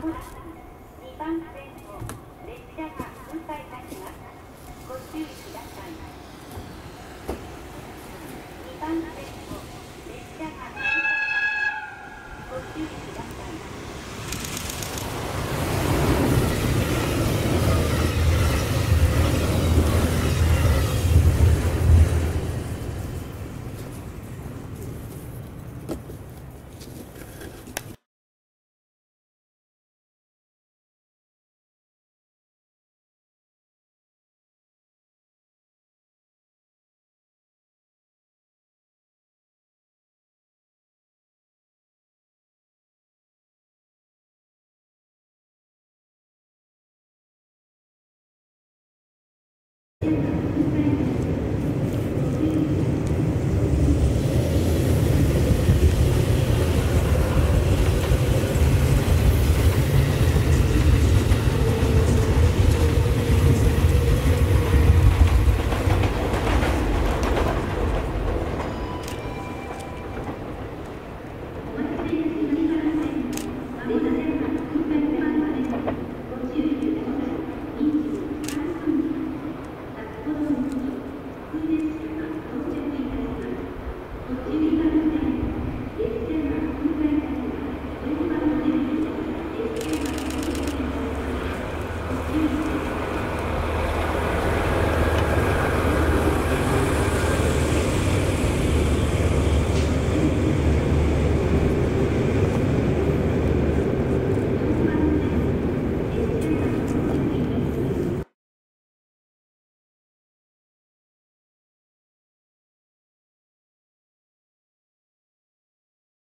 2番線を列車が運転いたします。ご注意ください。線が運転